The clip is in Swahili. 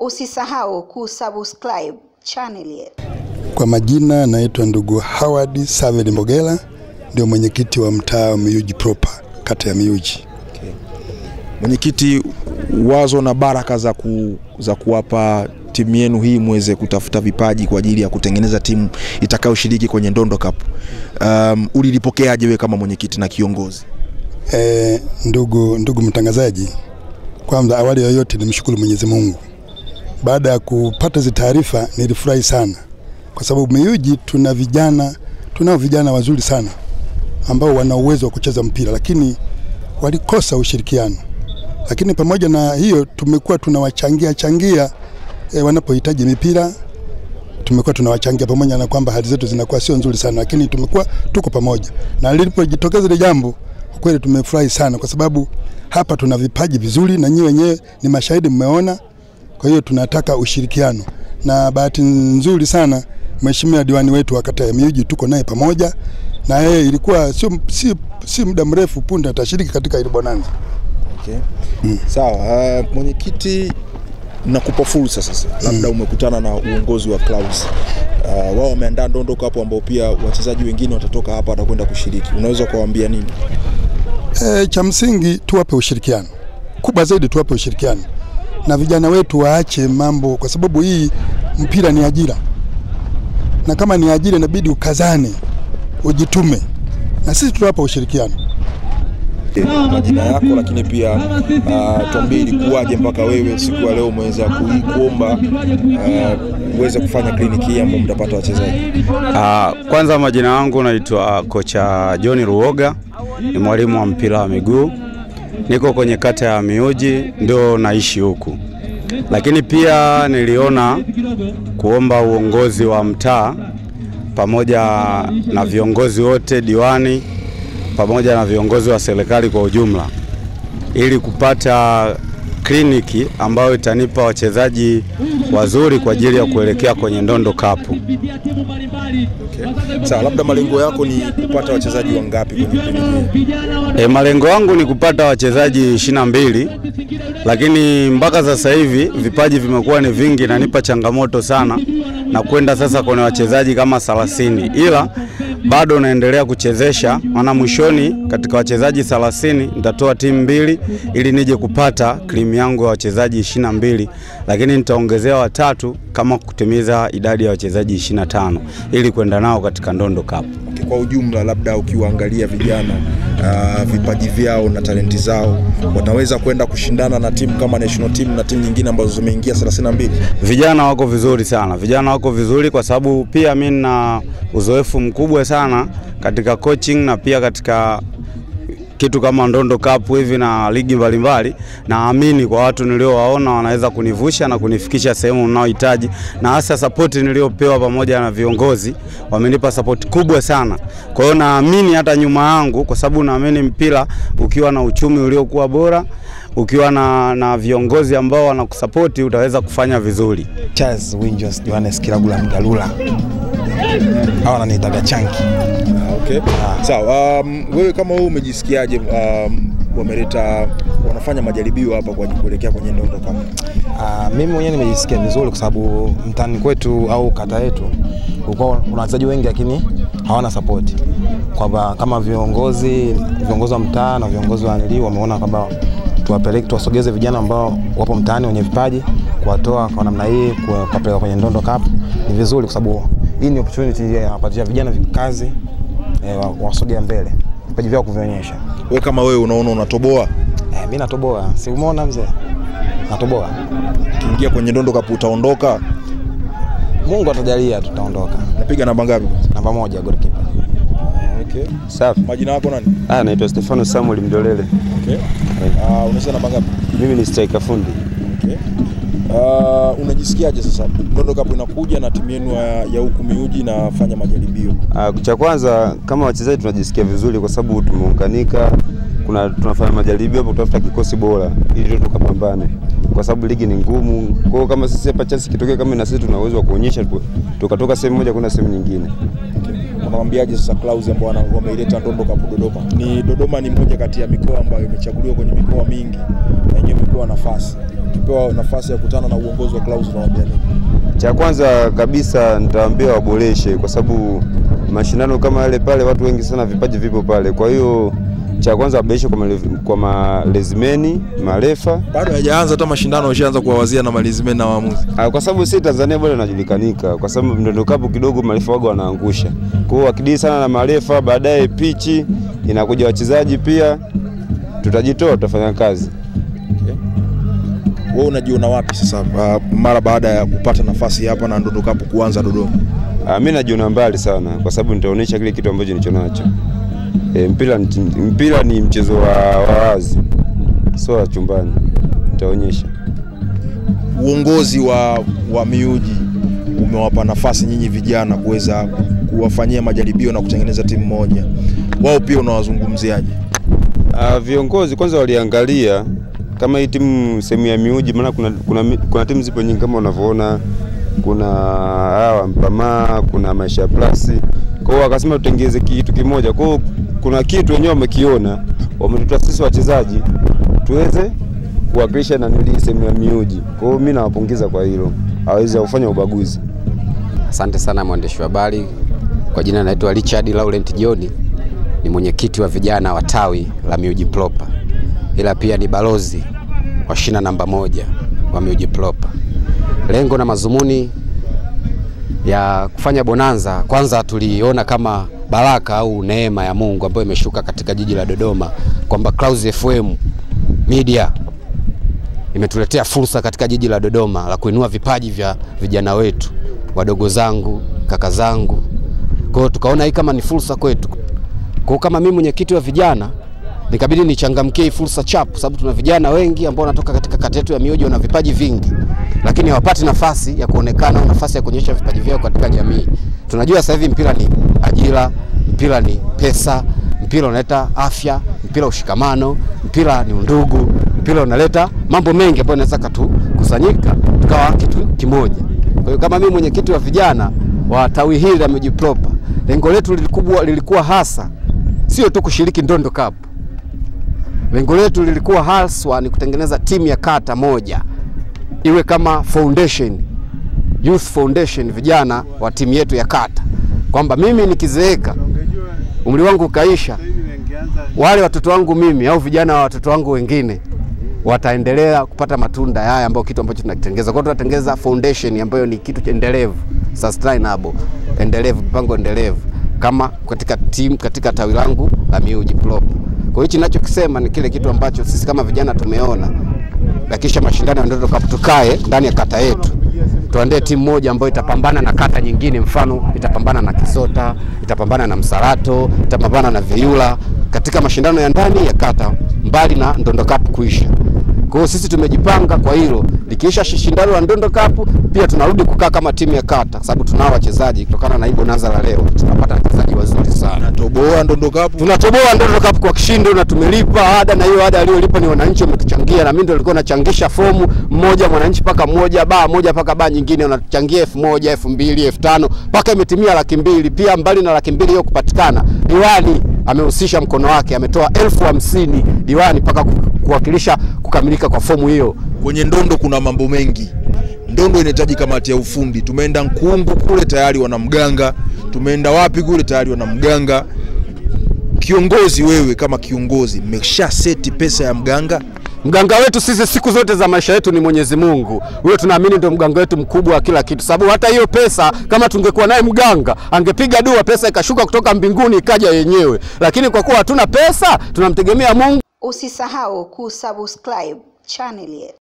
Usisahau kusubscribe channel yetu. Kwa majina naitwa ndugu Howard Saved Mbogela, ndio mwenyekiti wa mtaa wa Miyuji proper, kata ya Miyuji. Mwenyekiti, wazo na baraka za, ku, za kuwapa timu yenu hii muweze kutafuta vipaji kwa ajili ya kutengeneza timu itakayoshiriki kwenye Ndondo Cup. Um, ulilipokeaje wewe kama mwenyekiti na kiongozi? E, ndugu, ndugu mtangazaji, kwanza awali yoyote nimshukuru Mwenyezi Mungu. Baada ya kupata hizi taarifa nilifurahi sana, kwa sababu Miyuji tuna vijana, tunao vijana wazuri sana ambao wana uwezo wa kucheza mpira, lakini walikosa ushirikiano. Lakini pamoja na hiyo tumekuwa tunawachangia changia e, wanapohitaji mipira tumekuwa tunawachangia pamoja na kwamba hali zetu zinakuwa sio nzuri sana, lakini tumekuwa tuko pamoja, na lilipojitokeza ile jambo kweli tumefurahi sana, kwa sababu hapa tuna vipaji vizuri na nyinyi wenyewe ni mashahidi, mmeona. Kwa hiyo tunataka ushirikiano, na bahati nzuri sana mheshimiwa diwani wetu wa kata ya Miyuji tuko naye pamoja na yeye, ilikuwa sio si, si muda mrefu punde atashiriki katika ile bonanza. Okay. Mm. Sawa, uh, mwenyekiti nakupa fursa sasa, labda umekutana na uongozi wa Clouds uh, wao wameandaa Ndondo hapo ambao pia wachezaji wengine watatoka hapa watakwenda kushiriki, unaweza kuwaambia nini? E, cha msingi tuwape ushirikiano kubwa zaidi, tuwape ushirikiano na vijana wetu waache mambo, kwa sababu hii mpira ni ajira, na kama ni ajira inabidi ukazane, ujitume, na sisi tunawapa ushirikiano. majina yako, lakini pia uh, tuambie ilikuwaje mpaka wewe siku ya leo umeweza kuomba uweze uh, kufanya kliniki hii ambao mtapata wachezaji. Uh, kwanza majina yangu naitwa kocha John Ruoga, ni mwalimu wa mpira wa miguu, niko kwenye kata ya miuji ndio naishi huku, lakini pia niliona kuomba uongozi wa mtaa pamoja na viongozi wote, diwani pamoja na viongozi wa serikali kwa ujumla, ili kupata kliniki ambayo itanipa wachezaji wazuri kwa ajili ya kuelekea kwenye Ndondo Cup. Sawa, labda malengo yako ni kupata wachezaji wangapi kwenye kliniki? E, malengo yangu ni kupata wachezaji ishirini na mbili, lakini mpaka sasa hivi vipaji vimekuwa ni vingi na nipa changamoto sana na kwenda sasa kwenye wachezaji kama 30 ila bado naendelea kuchezesha, maana mwishoni katika wachezaji 30 nitatoa timu mbili ili nije kupata krimu yangu ya wachezaji ishirini na mbili, lakini nitaongezea watatu kama kutimiza idadi ya wachezaji 25 ili kwenda nao katika Ndondo Cup. Kwa ujumla labda ukiwaangalia vijana uh, vipaji vyao na talenti zao wanaweza kwenda kushindana na timu kama national team na timu nyingine ambazo zimeingia 32. Vijana wako vizuri sana, vijana wako vizuri kwa sababu pia mimi nina uzoefu mkubwa sana katika coaching na pia katika kitu kama Ndondo Cup hivi na ligi mbalimbali. Naamini kwa watu niliowaona wanaweza kunivusha na kunifikisha sehemu ninayohitaji, na hasa sapoti niliyopewa pamoja na viongozi wamenipa sapoti kubwa sana. Kwa hiyo naamini hata nyuma yangu, kwa sababu naamini mpira ukiwa na uchumi uliokuwa bora, ukiwa na, na viongozi ambao wanakusapoti utaweza kufanya vizuri. Charles Winjos Johannes Kiragula Mgalula hawa wananiitaga Chanki. Okay. Sawa, So, um, wewe kama wewe umejisikiaje um, wameleta wanafanya majaribio hapa kwa kuelekea kwenye Ndondo Cup? Uh, mimi mwenyewe nimejisikia vizuri kwa sababu mtani kwetu au kata yetu kulikuwa kuna wachezaji wengi lakini hawana sapoti, kwamba kama viongozi viongozi wa mtaa na viongozi wa nili wameona kwamba tuwapeleke tuwasogeze vijana ambao wapo mtaani wenye vipaji, kuwatoa kwa namna hii kuwapeleka kwenye Ndondo Cup ni vizuri, kwa sababu hii ni opportunity ya kupatia vijana kazi eh, wa- wasogea mbele vipaji vyao kuvionyesha. Wewe kama wewe unaona unatoboa Eh, mimi natoboa, si umeona mzee, natoboa. ukiingia kwenye dondo Cup utaondoka, Mungu atajalia, tutaondoka. napiga namba ngapi? Namba moja goalkeeper. Okay. Safi. Majina yako nani? Ah, naitwa Stefano Samuel Mdolele. Okay. Ah, unacheza namba ngapi? Mimi ni striker fundi. Okay. Uh, unajisikiaje sasa? Ndondo Cup inakuja na timu yenu ya, huku Miuji inafanya majaribio. Ah, cha kwanza kama wachezaji tunajisikia vizuri kwa sababu tumeunganika, kuna tunafanya majaribio hapo kutafuta kikosi bora ili tukapambane, kwa sababu ligi ni ngumu. Kwa kama sisi hapa chance kitokea kama na sisi tuna uwezo wa kuonyesha tu- tukatoka sehemu moja kwenda sehemu nyingine. unamwambiaje sasa Klaus ambao wameileta Ndondo Cup Dodoma? Ni Dodoma ni moja kati ya mikoa ambayo imechaguliwa kwenye mikoa mingi na yenyewe imepewa nafasi. Wakipewa nafasi ya kukutana na uongozi wa Clouds unawaambia nini? Cha kwanza kabisa nitawaambia waboreshe, kwa sababu mashindano kama yale pale, watu wengi sana vipaji vipo pale. Kwa hiyo cha kwanza waboreshe kwa, male, kwa malezimeni marefa Bado hajaanza hata mashindano, ushaanza kuwawazia na malezimeni na waamuzi. Ah, kwa sababu si Tanzania bado inajulikanika, kwa sababu ndondo kapu kidogo marefa wago wanaangusha. Kwa hiyo wakidili sana na marefa, baadaye pichi inakuja wachezaji pia, tutajitoa, tutafanya kazi. Wewe unajiona wapi sasa uh, mara baada ya kupata nafasi hapa na Ndondo Cup kuanza Dodoma? Uh, mimi najiona mbali sana, kwa sababu nitaonyesha kile kitu ambacho nilicho nacho. E, mpira, ni- mpira ni mchezo wa wa wazi, sio wa chumbani. Nitaonyesha Uongozi wa, wa Miuji umewapa nafasi nyinyi vijana kuweza kuwafanyia majaribio na kutengeneza timu moja, wao pia unawazungumziaje? Uh, viongozi kwanza waliangalia kama hii timu sehemu ya miuji, maana kuna, kuna, kuna timu zipo nyingi kama unavyoona, kuna hawa Mpamaa, kuna Maisha Plus. Kwa hiyo akasema tutengeze kitu kimoja. Kwa hiyo kuna kitu wenyewe wamekiona, wametuta sisi wachezaji tuweze kuwakilisha na nili sehemu ya miuji. Kwa hiyo mimi nawapongeza kwa hilo, hawezi kufanya ubaguzi. Asante sana mwandishi wa habari. Kwa jina naitwa Richard Laurent John, ni mwenyekiti wa vijana wa tawi la Miuji Proper, ila pia ni balozi wa shina namba moja wa Miuji Proper. Lengo na mazumuni ya kufanya bonanza, kwanza tuliona kama baraka au neema ya Mungu ambayo imeshuka katika jiji la Dodoma kwamba Clouds FM Media imetuletea fursa katika jiji la Dodoma la kuinua vipaji vya vijana wetu wadogo zangu, kaka zangu. Kwa hiyo tukaona hii kama ni fursa kwetu. Kwa kama mimi mwenyekiti wa vijana nikabidi nichangamkie hii fursa chap, sababu tuna vijana wengi ambao wanatoka katika kata yetu ya Mioji wana vipaji vingi, lakini hawapati nafasi ya kuonekana nafasi ya kuonyesha vipaji vyao katika jamii. Tunajua sasa hivi mpira ni ajira, mpira ni pesa, mpira unaleta afya, mpira ushikamano, mpira ni undugu, mpira unaleta mambo mengi ambayo inaweza katukusanyika tukawa kitu kimoja. Kwa hiyo kama mimi mwenyekiti wa vijana wa tawi hili la Miji Proper, lengo letu lilikuwa, lilikuwa hasa sio tu kushiriki Ndondo Cup. Lengo letu lilikuwa haswa ni kutengeneza timu ya kata moja iwe kama foundation, youth foundation, vijana wa timu yetu ya kata, kwamba mimi nikizeeka, umri wangu ukaisha, wale watoto wangu mimi au vijana wa watoto wangu wengine wataendelea kupata matunda haya ambayo kitu ambacho tunakitengeneza. Kwa hiyo tunatengeneza foundation ambayo ni kitu endelevu, sustainable, endelevu, mpango endelevu kama katika timu katika tawi langu la Miuji. Kwa hiyo ninachokisema ni kile kitu ambacho sisi kama vijana tumeona, lakisha mashindano Cup tukae ndani ya kata yetu. Tuandae timu moja ambayo itapambana na kata nyingine, mfano itapambana na Kisota, itapambana na Msarato, itapambana na Viula katika mashindano ya ndani ya kata, mbali na Ndondo Cup kuisha. Kwa hiyo sisi tumejipanga kwa hilo, likiisha shindano la Ndondo Cup pia tunarudi kukaa kama timu ya kata, sababu tunao wachezaji kutokana na hii bonanza la leo, tunapata wachezaji wazuri sana Toboa Ndondo Cup tunatoboa Ndondo Cup kwa kishindo na tumelipa ada, na hiyo ada aliyolipa ni wananchi wametuchangia, na mimi ndio nilikuwa nachangisha fomu mmoja mwananchi paka mmoja baa moja paka baa nyingine wanachangia elfu moja elfu mbili elfu tano mpaka imetimia laki mbili. Pia mbali na laki mbili hiyo kupatikana, diwani amehusisha mkono wake, ametoa elfu hamsini diwani mpaka kuwakilisha kukamilika kwa fomu hiyo. kwenye Ndondo kuna mambo mengi. Ndondo inahitaji kamati ya ufundi. Tumeenda Nkungu kule tayari wana mganga, tumeenda wapi kule tayari wana mganga. Kiongozi, wewe kama kiongozi, mmesha seti pesa ya mganga? Mganga wetu sisi siku zote za maisha yetu ni Mwenyezi Mungu. Huyo tunaamini ndio mganga wetu mkubwa wa kila kitu, sababu hata hiyo pesa kama tungekuwa naye mganga angepiga dua, pesa ikashuka kutoka mbinguni ikaja yenyewe, lakini kwa kuwa hatuna pesa tunamtegemea Mungu. Usisahau kusubscribe channel yetu.